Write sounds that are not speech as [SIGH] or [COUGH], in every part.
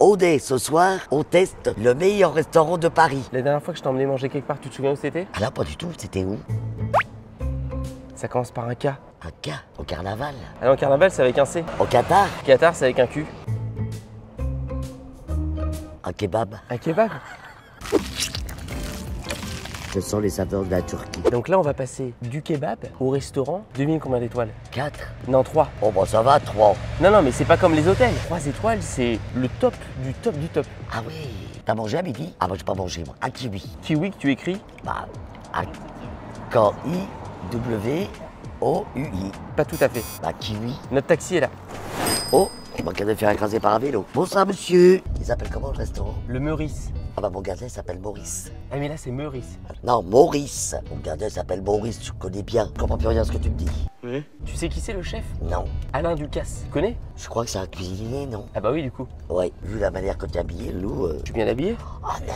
Audet, ce soir, on teste le meilleur restaurant de Paris. La dernière fois que je t'ai emmené manger quelque part, tu te souviens où c'était? Ah là, pas du tout, c'était où? Ça commence par un K. Un cas, au carnaval. Ah non, carnaval, c'est avec un C. Au Qatar, Qatar, c'est avec un Q. un kebab. Un kebab? Ce sont les saveurs de la Turquie. Donc là, on va passer du kebab au restaurant. Devine combien d'étoiles 4 Non, 3. Oh, bah ça va, 3. Non, non, mais c'est pas comme les hôtels. 3 étoiles, c'est le top du top du top. Ah oui, t'as mangé à midi? Ah, moi, j'ai pas mangé, moi. Un kiwi. Kiwi que tu écris, Bah, un K-I-W-O-U-I. pas tout à fait. Bah, kiwi. Notre taxi est là. Oh, il manquait de faire écraser par un vélo. Bonsoir, monsieur. Il s'appelle comment le restaurant? Le Meurice. Ah, bah, mon gardien s'appelle Maurice. Ah, mais là, c'est Meurice. Non, Maurice. Mon gardien s'appelle Maurice, tu connais bien. Je comprends plus rien à ce que tu me dis. Tu sais qui c'est le chef? Non. Alain Ducasse. Tu connais? Je crois que c'est un cuisinier, non? Ah bah oui, du coup. Ouais, vu la manière que tu es habillé, Lou. euh, Tu es bien habillé Ah non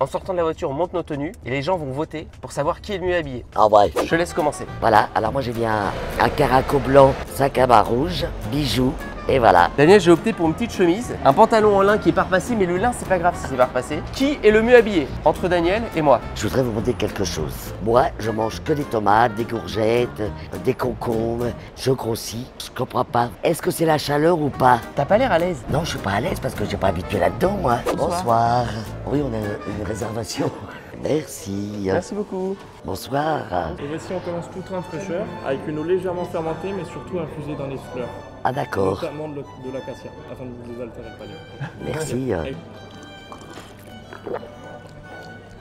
En sortant de la voiture, on monte nos tenues et les gens vont voter pour savoir qui est le mieux habillé. Ah ouais. Je te laisse commencer. Voilà, alors moi j'ai bien un, un caraco blanc, sac à bas rouge, bijoux, et voilà. Daniel, j'ai opté pour une petite chemise, un pantalon en lin qui est pas repassé, mais le lin, c'est pas grave si c'est pas repassé. Qui est le mieux habillé entre Daniel et moi? Je voudrais vous demander quelque chose. Moi, je mange que des tomates, des courgettes, des concombres, je grossis, je comprends pas. Est-ce que c'est la chaleur ou pas? T'as pas l'air à l'aise. Non, je suis pas à l'aise parce que j'ai pas habitué là-dedans, moi. Bonsoir. Oui, on a une réservation. [LAUGHS] Merci. Merci beaucoup. Bonsoir. Et voici, on commence tout train fraîcheur avec une eau légèrement fermentée, mais surtout infusée dans les fleurs, Ah d'accord. notamment de, l'o- de l'acacia, afin de vous désaltérer le palais. Merci.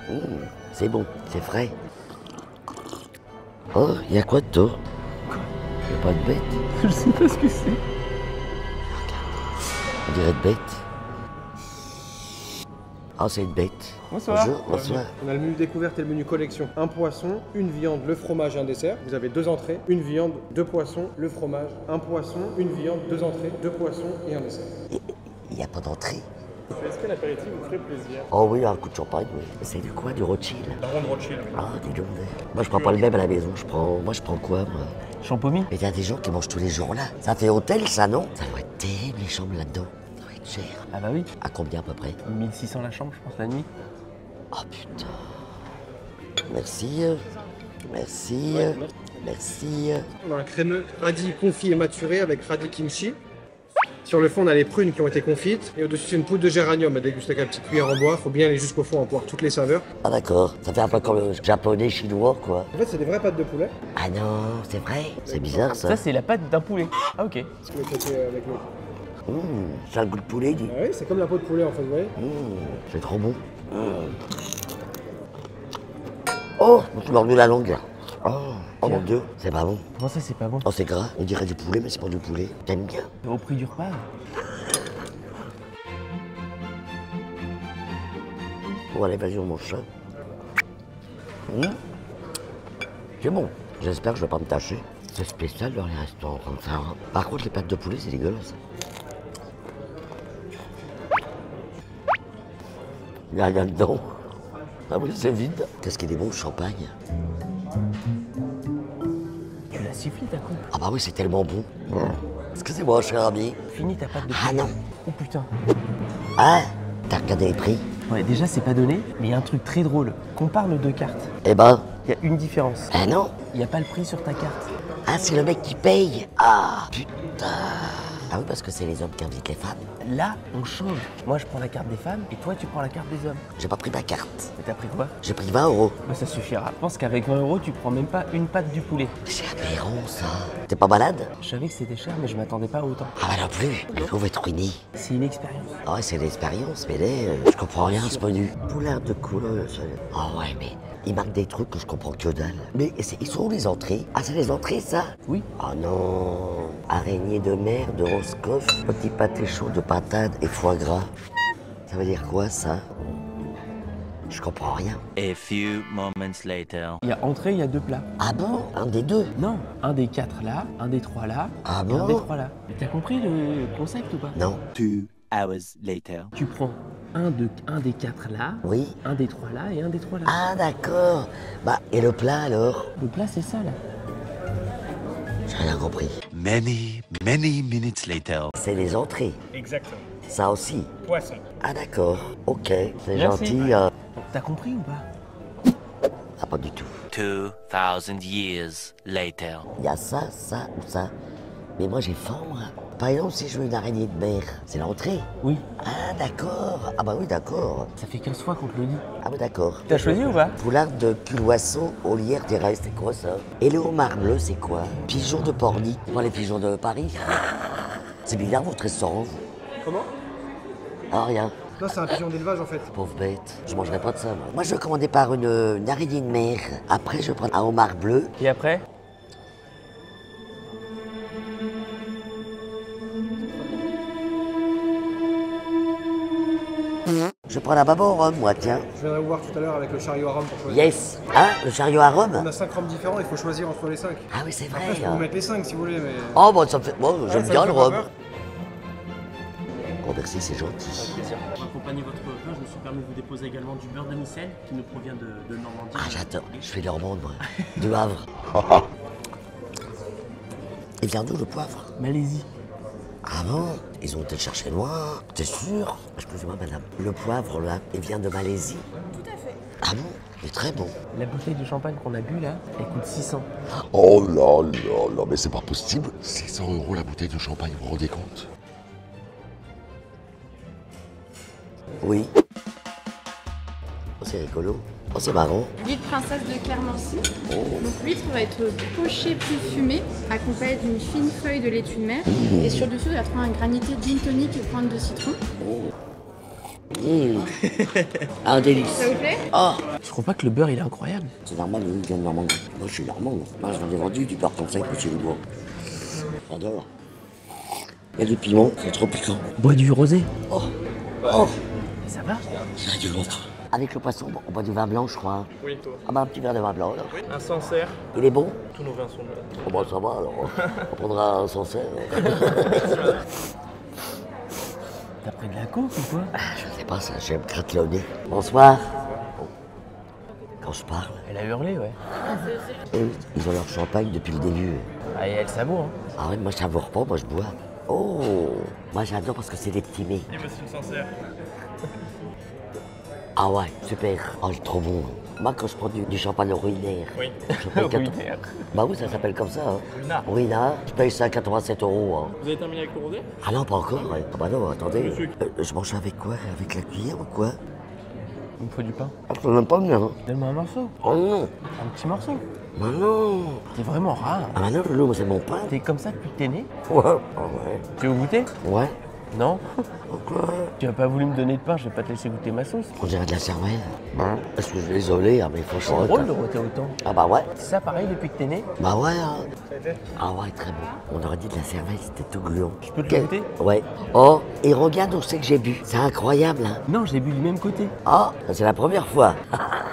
Mmh, c'est bon, c'est frais. Oh, il y a quoi dedans Il a pas de bête? Je sais pas ce que c'est. On dirait de bête. Ah, c'est une bête. Bonsoir. Bonjour, bonsoir. On a le menu découverte et le menu collection. Un poisson, une viande, le fromage et un dessert. Vous avez deux entrées, une viande, deux poissons, le fromage, un poisson, une viande, deux entrées, deux poissons et un dessert. Il n'y a pas d'entrée. Est-ce que l'apéritif vous ferait plaisir? Oh oui, un coup de champagne, oui. C'est du quoi, du Rothschild? La ronde Rothschild. Ah, dis donc. Moi, je prends pas le même à la maison. Je prends... Moi, je prends quoi, moi? Champomy? Mais il y a des gens qui mangent tous les jours là. Ça fait hôtel, ça, non? Ça doit être terrible, les chambres là-dedans. Ça doit être cher. Ah bah oui. À combien, à peu près? 1600 la chambre, je pense, la nuit. Oh, putain. Merci. Merci. Merci. On a un crémeux radis confit et maturé avec radis kimchi. Sur le fond, on a les prunes qui ont été confites. Et au-dessus, c'est une poudre de géranium à déguster avec une petite cuillère en bois. Faut bien aller jusqu'au fond pour voir toutes les saveurs. Ah, d'accord. Ça fait un peu comme le japonais, chinois, quoi. En fait, c'est des vraies pâtes de poulet. Ah non, c'est vrai. C'est bizarre, ça. Ça, c'est la pâte d'un poulet. Ah ok. Mmh, ça a le goût de poulet, dit. Ah oui, c'est comme la peau de poulet en fait, vous voyez Mmh, c'est trop bon. Oh, je me suis mordu la langue. Oh, oh mon dieu, c'est pas bon. Comment ça, c'est pas bon Oh, c'est gras. On dirait du poulet, mais c'est pas du poulet. T'aimes bien Au prix du repas Bon, allez, vas-y, on mange ça. Mmh. C'est bon. J'espère que je vais pas me tâcher. C'est spécial dans les restaurants comme ça. hein. Par contre, les pâtes de poulet, c'est dégueulasse. Il y a rien dedans. Ah oui, c'est vide. Qu'est-ce qu'il est bon, le champagne? Tu l'as sifflé ta coupe? Ah bah oui, c'est tellement bon. Excusez-moi, cher ami. Finis ta pâte de Ah non. Oh putain. Ah T'as regardé les prix? Ouais, déjà, c'est pas donné, mais il y a un truc très drôle. Compare nos deux cartes. Eh ben, Il y a une différence. ah non. Il n'y a pas le prix sur ta carte. Ah, c'est le mec qui paye. Ah, putain. Ah oui, parce que c'est les hommes qui invitent les femmes. Là, on change. Moi, je prends la carte des femmes et toi, tu prends la carte des hommes. J'ai pas pris ma carte. Mais t'as pris quoi? J'ai pris 20 euros. Bah, ça suffira. Je pense qu'avec 20 euros, tu prends même pas une pâte du poulet. C'est aberrant, ça. T'es pas malade? Je savais que c'était cher, mais je m'attendais pas à autant. Ah bah non plus. On va être ruiné. C'est une expérience. Ah ouais, c'est l'expérience, mais là, euh, je comprends rien à ce menu. Poulard de couleur. ça- Ah ouais, mais il marque des trucs que je comprends que dalle. Mais c'est- ils sont où les entrées? Ah, c'est les entrées, ça? Oui. Oh non Araignée de mer, de roscoff, petit pâté chaud de pintade et foie gras. Ça veut dire quoi, ça? Je comprends rien. A few moments later. Il y a entrée, il y a deux plats. Ah bon? Un des deux? Non, un des quatre là, un des trois là, Ah et un des bon? trois là. Mais t'as compris le concept ou pas? Non. Two hours later. Tu prends un, de, un des quatre là, Oui un des trois là et un des trois là. Ah d'accord. Bah, et le plat alors? Le plat, c'est ça là. J'ai rien compris. Many, many minutes later. C'est les entrées. Exactement. Ça aussi. Poisson. Ah d'accord, ok, c'est gentil. euh, T'as compris ou pas? Ah pas du tout. 2000 years later. Il y a ça, ça ou ça. Mais moi j'ai faim moi. Par exemple si je veux une araignée de mer, c'est l'entrée. Oui. Ah d'accord. Ah bah oui d'accord. Ça fait 15 fois qu'on te le dit. Ah bah d'accord. T'as choisi ou pas? Foulard de culoisseau au lierre terrestre, c'est quoi ça? Et le homard bleu, c'est quoi? Pigeon de Porny. Moi, les pigeons de Paris. C'est bizarre votre restaurant. vous. Comment? Ah, rien. Non, c'est un pigeon d'élevage en fait. Pauvre bête. Je mangerai pas de ça, moi. Moi, je veux commander par une, une araignée de mer. Après, je prends un homard bleu. Et après? Je prends la baba au rhum, moi, tiens. Je viendrai vous voir tout à l'heure avec le chariot à rhum pour choisir. Yes. Hein Le chariot à On rhum a 5 rhums différents, il faut choisir entre les 5. Ah oui, c'est vrai. Après, je peux hein. vous mettre les 5 si vous voulez, mais. Oh, bon, ça me fait... Bon, j'aime bien le rhum. Oh, merci, c'est gentil. Pour accompagner votre repas, je me suis permis de vous déposer également du beurre de micelle qui nous provient de, de Normandie. Ah, j'adore. Je fais normande, moi. Du Havre. [LAUGHS] Il vient d'où, le poivre? Malaisie. Ah bon Ils ont chercher loin, t'es sûr? Excusez-moi madame, le poivre là, il vient de Malaisie Tout à fait. Ah bon? Il est très bon. La bouteille de champagne qu'on a bu là, elle coûte 600. Oh là là là, mais c'est pas possible. 600 euros la bouteille de champagne, vous vous rendez compte? Oui. Oh, c'est rigolo. Oh, c'est marrant. L'huile princesse de Clermancy. Donc l'huître va être pochée puis fumée, accompagnée d'une fine feuille de laitue de mer. Et sur dessus, il va trouver un granité gin tonic et pointe de citron. Mmh. [LAUGHS] Un délice. Ça vous plaît? Oh Je crois pas que le beurre il est incroyable. C'est normal, il vient de Normandie. Moi, je suis normand. Moi, j'en ai vendu du beurre comme ça, c'est le bois. J'adore. Il y a du piment, c'est trop piquant. Bois du rosé. Oh Oh Ça va? A du ventre. Avec le poisson, on boit du vin blanc, je crois. Oui, toi. Ah bah, un petit verre de vin blanc, là. Un Sancerre. Il est bon? Tous nos vins sont bons. Oh bah ça va alors, [LAUGHS] on prendra un Sancerre. [LAUGHS] T'as pris de la coke ou quoi? Je sais pas ça, j'aime gratter le nez. Bonsoir. Quand je parle, Elle a hurlé, ouais. eux, ils ont leur champagne depuis le début. Ah, et elle savoure, hein. Ah ouais, moi je savoure pas, moi je bois. Oh Moi j'adore parce que c'est des petits mets. Et voici une Sancerre. Ah ouais, super. Oh, il est trop bon. Moi quand je prends du, du champagne ruinaire, Oui. je paye [LAUGHS] Ruinaire. Bah oui, ça s'appelle comme ça. Hein. Ruinard. Je paye ça à 87 euros. Hein. Vous avez terminé avec le rosé? Ah non, pas encore. ouais. Ah bah non, attendez. Sucre. Euh, je mange avec quoi? Avec la cuillère ou quoi? Il me faut du pain. Ah, c'est même pas bien. Hein. Donne-moi un morceau. Oh non Un petit morceau. Bah non T'es vraiment rare. Ah bah non, Loulou, c'est mon pain. T'es comme ça depuis que t'es né? Ouais. Ah ouais. Tu veux goûter? Ouais. Non Pourquoi Tu as pas voulu me donner de pain, je vais pas te laisser goûter ma sauce. On dirait de la cervelle. Hein Est-ce que je suis désolé, hein, mais il faut C'est changer. drôle de roter autant. Ah bah ouais. C'est ça pareil depuis que t'es né Bah ouais. Hein. Ah ouais, très bon. On aurait dit de la cervelle, c'était tout gluant. Je peux te le goûter Ouais. Oh, et regarde où c'est que j'ai bu. C'est incroyable, hein. Non, j'ai bu du même côté. Ah, c'est la première fois. [LAUGHS]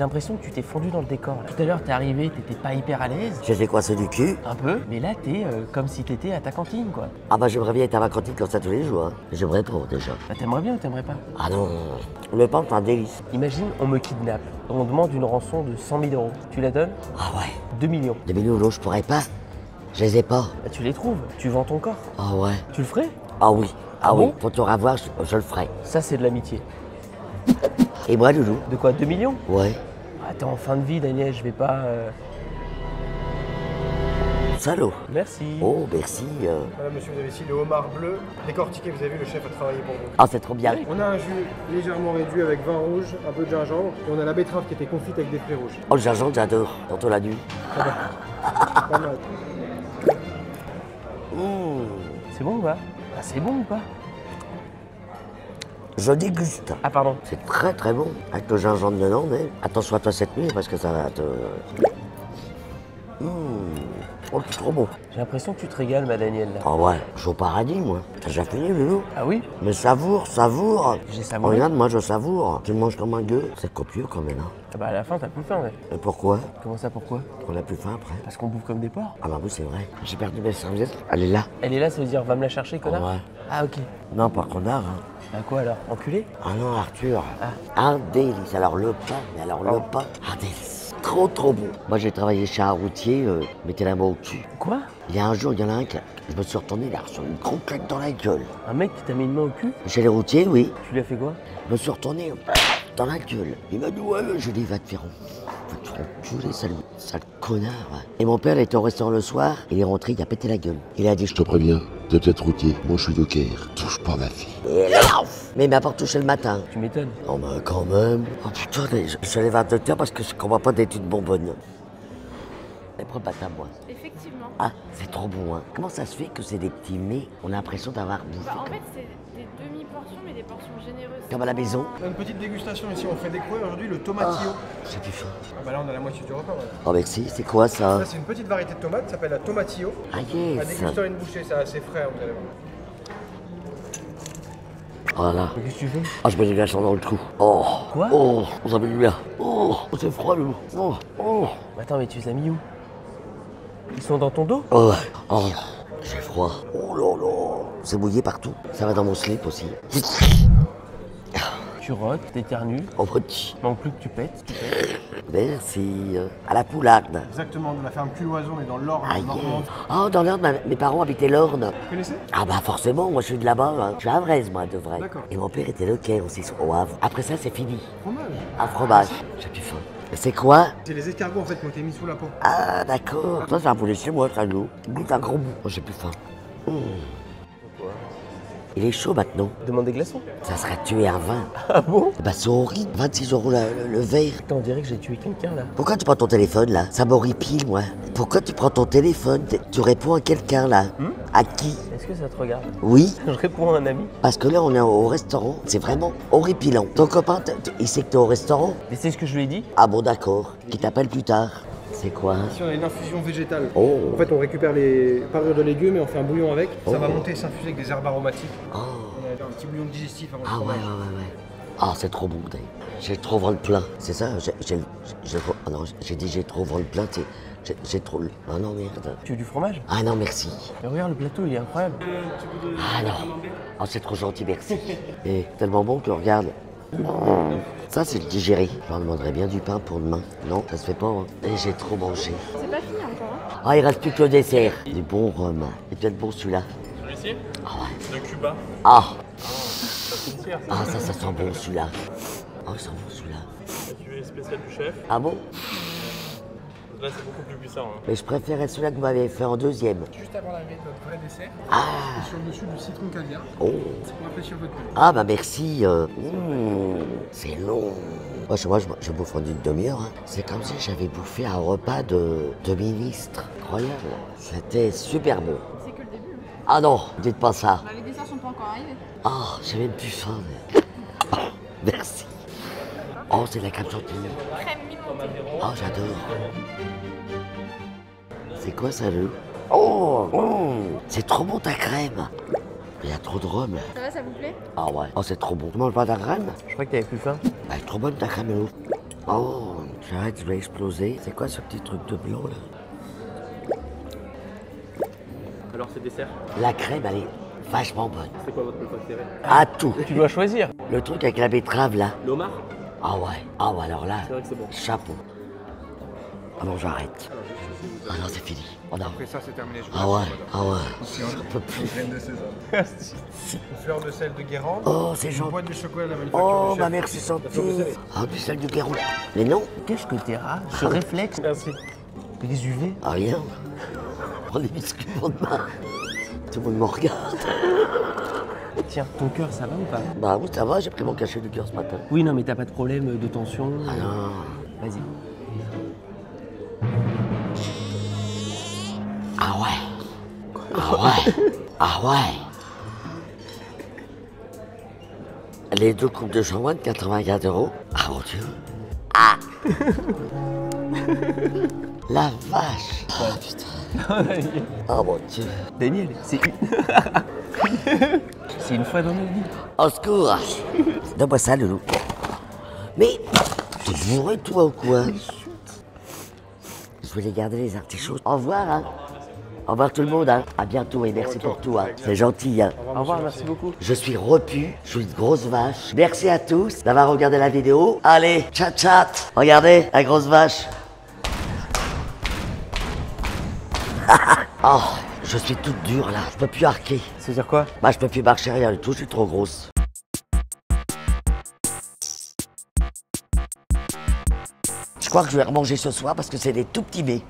J'ai l'impression que tu t'es fondu dans le décor. là. Tout à l'heure, t'es arrivé, t'étais pas hyper à l'aise. Quoi, c'est du cul? Un peu. Mais là, t'es euh, comme si t'étais à ta cantine, quoi. Ah bah j'aimerais bien être à ma cantine comme ça tous les jours. Hein. J'aimerais pas déjà. Bah, t'aimerais bien ou t'aimerais pas? Ah non, le pain c'est un délice. Imagine, on me kidnappe. On demande une rançon de 100 000 euros. Tu la donnes? Ah ouais. 2 millions. Des millions je pourrais pas? Je les ai pas. Bah, tu les trouves. Tu vends ton corps. Ah ouais. Tu le ferais? Ah oui. Ah, Ah oui. bon? Faut te revoir, je, je le ferai. Ça, c'est de l'amitié. Et moi, Loulou De quoi? 2 millions? Ouais. Ah, t'es en fin de vie, Daniel, je vais pas. euh, Salaud. Merci. Oh, merci. euh. Voilà, monsieur, vous avez ici le homard bleu décortiqué. Vous avez vu, le chef a travaillé pour vous. Ah, c'est trop bien. On a un jus légèrement réduit avec vin rouge, un peu de gingembre, et on a la betterave qui était confite avec des fruits rouges. Oh, le gingembre, j'adore. Surtout la nuit. [LAUGHS] Pas mal. Mmh. C'est bon ou pas? Ah, c'est bon ou pas? Je déguste. Ah, pardon. C'est très très bon. Avec le gingembre dedans, mais attention à toi cette nuit parce que ça va te. Mmh. Oh, c'est trop bon. J'ai l'impression que tu te régales, ma Danielle. là. Ah ouais, je suis au paradis, moi. T'as déjà fini, Loulou Ah oui Mais savoure, savoure. J'ai savouré. Regarde, moi je savoure. Tu manges comme un gueux. C'est copieux quand même, hein. Ah bah à la fin, t'as plus faim, ouais. Et pourquoi Comment ça, pourquoi On a plus faim après. Parce qu'on bouffe comme des porcs. Ah bah oui, c'est vrai. J'ai perdu mes serviettes. Elle est là. Elle est là, ça veut dire va me la chercher, connard Ouais. Ah, ok. Non, pas connard, hein. Bah quoi alors? Enculé? Ah non, Arthur. Ah. Un délice. Alors le pain, mais alors le Oh. pain, un délice. Trop trop bon. Moi j'ai travaillé chez un routier, euh, mettez la main au cul. Quoi? Il y a un jour, il y en a un qui, a- je me suis retourné, il a reçu une grosse claque dans la gueule. Un mec qui t'a mis une main au cul? Chez les routiers, oui. Tu lui as fait quoi? Je me suis retourné dans la gueule. Il m'a dit ouais, je lui ai dit va te faire va te faire enculer, sale, sale connard. Et mon père il était au restaurant le soir, il est rentré, il a pété la gueule. Il a dit Je te préviens, t'es peut-être routier. Moi, je suis docker. Touche pas ma fille. Et là, Mais il m'a pas touché le matin. Tu m'étonnes. Oh bah quand même. Oh putain, allé voir le docteur parce que je comprends pas d'études bonbonnes. Ta moi. Effectivement. Ah, c'est trop bon, hein. Comment ça se fait que c'est des petits mets On a l'impression d'avoir bouffé. Bah, en fait, c'est des demi-portions, mais des portions généreuses. Comme à la maison On a une petite dégustation ici, on fait découvrir aujourd'hui le tomatillo. J'ai plus faim. Ah bah là on a la moitié du repas. voilà. Oh merci, c'est quoi ça Ça c'est une petite variété de tomates, ça s'appelle la tomatillo. Ah À yes déguster une bouchée, c'est assez frais, vous allez voir. Oh là là. Qu'est-ce que tu fais? Oh, je me dégage dans le trou. Oh Quoi? Oh, ça fait du bien. Oh, c'est froid, le Oh, oh. Attends, mais tu les as mis où Ils sont dans ton dos Oh, oh, j'ai froid. Oh là là. C'est mouillé partout. Ça va dans mon slip aussi. Tu rotes, t'éternues, Oh, petit. manque plus que tu pètes. Tu pètes. Merci. À la poularde. Exactement, de la ferme Culoison, on est dans l'Orne, Aïe. Normande. Oh, dans l'Orne, mes parents habitaient l'Orne. Vous connaissez? Ah bah forcément, moi je suis de là-bas. hein. Je suis à Vraise, moi, de vrai. D'accord. Et mon père était local aussi au Havre? Après ça, c'est fini. Fromage. Un fromage. J'ai plus faim. C'est quoi C'est les escargots en fait qui ont été mis sous la peau. Ah, d'accord. Ça, c'est un poulet chez moi, ça, nous. Goûte un gros bout. Oh, j'ai plus faim. Mmh. Il est chaud maintenant. Demande des glaçons. Ça serait tué un vin. Ah bon? Bah, c'est horrible. 26 euros la- le, le verre. Attends, on dirait que j'ai tué quelqu'un là. Pourquoi tu prends ton téléphone là? Ça m'horripile, moi. Pourquoi tu prends ton téléphone? Tu réponds à quelqu'un là À qui? Est-ce que ça te regarde? Oui Je réponds à un ami. Parce que là, on est au restaurant. C'est vraiment horripilant. Ton copain, t- t- il sait que t'es au restaurant? Mais c'est ce que je lui ai dit Ah bon, d'accord. Qui t'appelle plus tard. C'est quoi Ici on a une infusion végétale. Oh. En fait on récupère les parures de légumes et on fait un bouillon avec. Ça va Oh. monter et s'infuser avec des herbes aromatiques. Oh. On a un petit bouillon digestif avant le Ah ouais, ouais, ouais, ouais. Ah, c'est trop bon. J'ai trop ventre plein. C'est ça j'ai, ah non, j'ai dit j'ai trop ventre plein. J'ai, j'ai trop... le- Ah non, merde. Tu veux du fromage? Ah non, merci. Mais regarde le plateau, il est incroyable. Ah non. Oh, c'est trop gentil, merci. [LAUGHS] Et tellement bon que regarde. Ça, c'est le digéré. Je leur demanderais bien du pain pour demain. Non, ça se fait pas. hein. Et j'ai trop mangé. C'est pas fini encore. Hein. Ah, il reste plus que le dessert. Du bon rhum. Il peut être bon celui-là. Celui-ci Ah ouais. De Cuba. Ah Ça c'est une cire, ça. Ah, ça, ça sent bon celui-là. Ah, il sent bon celui-là. Tu es spécial du chef. Ah bon? Là c'est beaucoup plus puissant. hein. Mais je préférais celui-là que vous m'avez fait en deuxième. Juste avant l'arrivée de notre vrai dessert, Ah sur le dessus du citron caviar Oh pour rafraîchir votre palais. Ah bah merci. euh, mmh, c'est long. Moi, je, moi, je, je bouffe en une demi-heure. hein. C'est comme si j'avais bouffé un repas de, de ministre. Incroyable. C'était super bon. C'est que le début. hein. Ah non, dites pas ça. Bah, les desserts sont pas encore arrivés. Ah, j'ai même plus faim. mais- Oh, merci. Oh, c'est de la crème chantilly. Crème. Oh, j'adore. C'est quoi ça, le? Oh, oh, c'est trop bon ta crème. Il y a trop de rhum. là. Ça va, ça vous plaît? Ah ouais. Oh, c'est trop bon. Tu manges pas ta crème? Je crois que t'avais plus faim. Bah, elle est trop bonne ta crème, Hello. Oh, j'arrête, je vais exploser. C'est quoi ce petit truc de blanc là? Alors c'est dessert? La crème, elle est vachement bonne. C'est quoi votre plat préféré? À tout. Tu dois choisir. Le truc avec la betterave là. L'homard Ah ouais. Ah ouais, alors là, C'est vrai que c'est bon. chapeau. Ah non, j'arrête. Ah non, c'est fini. Oh non. Après ça c'est terminé. Je Ah ouais, ah ouais. J'en peux plus. Graines de [LAUGHS] fleur de sel de Guérande. Oh, c'est Une gentil. boîte de chocolat de la manufacture Oh, du chef. bah merci santé. Ah, du sel du Guérou. Mais non, Qu'est-ce que t'es rare Ce réflexe. Merci. Les UV. ah, rien. Prends des biscuits pour demain. Tout le monde me regarde. Tiens, ton cœur, ça va ou pas? Bah oui, ça va, j'ai pris mon cachet du cœur ce matin. Oui, non, mais t'as pas de problème de tension. Ah non. Vas-y. Ah ouais. Ah ouais. Ah ouais. Les deux coupes de champagne, 84 euros. Ah mon dieu. Ah [LAUGHS] La vache. Ah putain. [LAUGHS] Ah mon dieu. Daniel, c'est. [LAUGHS] C'est une fois dans nos vies. Au secours Donne-moi ça, loulou. Mais, t'es bourré, toi, ou quoi? Je voulais garder les artichauts. Au revoir, hein. Au revoir tout le monde, hein. à bientôt et merci pour tout. Hein. C'est gentil. Hein. Au revoir, merci beaucoup. Je suis repu, je suis une grosse vache. Merci à tous d'avoir regardé la vidéo. Allez, chat chat, regardez la grosse vache. [LAUGHS] oh je suis toute dure là, je peux plus arquer. C'est-à-dire quoi? Bah, je peux plus marcher rien du tout, je suis trop grosse. Je crois que je vais remanger ce soir parce que c'est des tout petits mets.